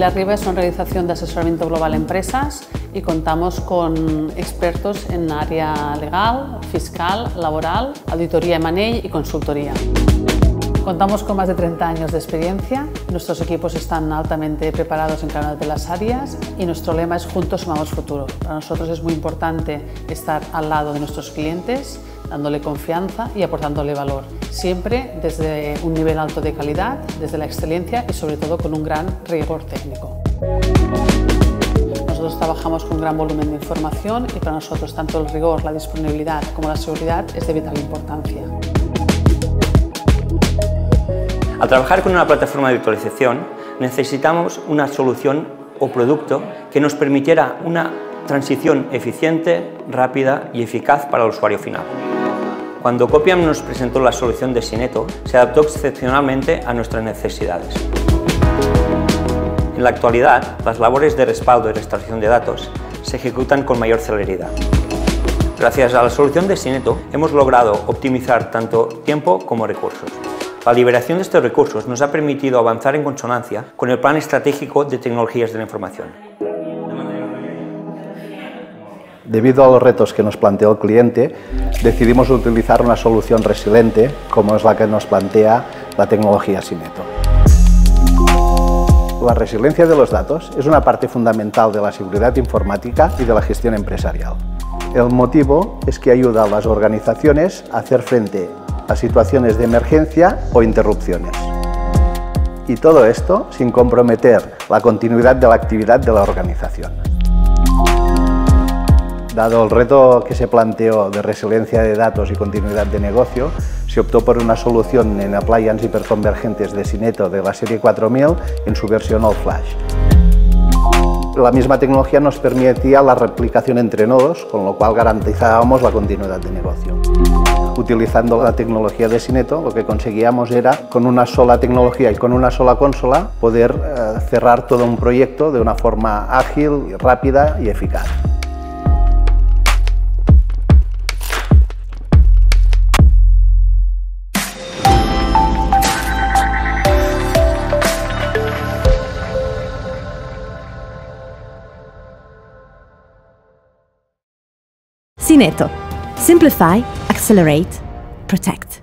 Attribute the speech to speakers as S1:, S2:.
S1: Familia Riva es una organización de asesoramiento global empresas y contamos con expertos en área legal, fiscal, laboral, auditoría M&A y consultoría. Contamos con más de 30 años de experiencia, nuestros equipos están altamente preparados en cada una de las áreas y nuestro lema es Juntos sumamos futuro. Para nosotros es muy importante estar al lado de nuestros clientes, dándole confianza y aportándole valor, siempre desde un nivel alto de calidad, desde la excelencia y sobre todo con un gran rigor técnico. Nosotros trabajamos con gran volumen de información y para nosotros tanto el rigor, la disponibilidad como la seguridad es de vital importancia.
S2: Al trabajar con una plataforma de virtualización necesitamos una solución o producto que nos permitiera una transición eficiente, rápida y eficaz para el usuario final. Cuando Copiam nos presentó la solución de Sineto, se adaptó excepcionalmente a nuestras necesidades. En la actualidad, las labores de respaldo y restauración de datos se ejecutan con mayor celeridad. Gracias a la solución de Sineto hemos logrado optimizar tanto tiempo como recursos. La liberación de estos recursos nos ha permitido avanzar en consonancia con el Plan Estratégico de Tecnologías de la Información.
S3: Debido a los retos que nos planteó el cliente, decidimos utilizar una solución resiliente como es la que nos plantea la tecnología Sineto. La resiliencia de los datos es una parte fundamental de la seguridad informática y de la gestión empresarial. El motivo es que ayuda a las organizaciones a hacer frente a situaciones de emergencia o interrupciones. Y todo esto sin comprometer la continuidad de la actividad de la organización. Dado el reto que se planteó de resiliencia de datos y continuidad de negocio, se optó por una solución en appliance hiperconvergentes de Sineto de la serie 4000 en su versión All Flash. La misma tecnología nos permitía la replicación entre nodos, con lo cual garantizábamos la continuidad de negocio. Utilizando la tecnología de Sineto, lo que conseguíamos era, con una sola tecnología y con una sola consola, poder eh, cerrar todo un proyecto de una forma ágil, rápida y eficaz.
S4: Sineto. Simplify, accelerate, protect.